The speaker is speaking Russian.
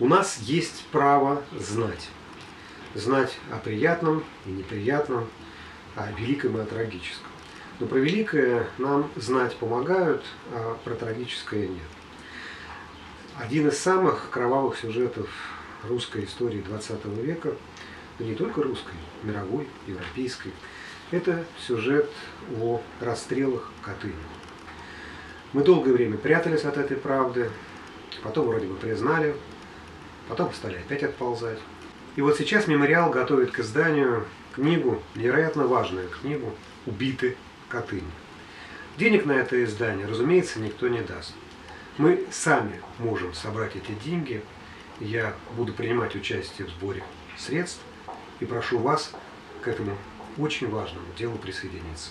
У нас есть право знать. Знать о приятном и неприятном, о великом и о трагическом. Но про великое нам знать помогают, а про трагическое нет. Один из самых кровавых сюжетов русской истории 20 века, но не только русской, мировой, европейской, это сюжет о расстрелах Катыни. Мы долгое время прятались от этой правды, потом вроде бы признали, потом стали опять отползать. И вот сейчас мемориал готовит к изданию книгу, невероятно важную книгу «Убиты Катыни». Денег на это издание, разумеется, никто не даст. Мы сами можем собрать эти деньги. Я буду принимать участие в сборе средств и прошу вас к этому очень важному делу присоединиться.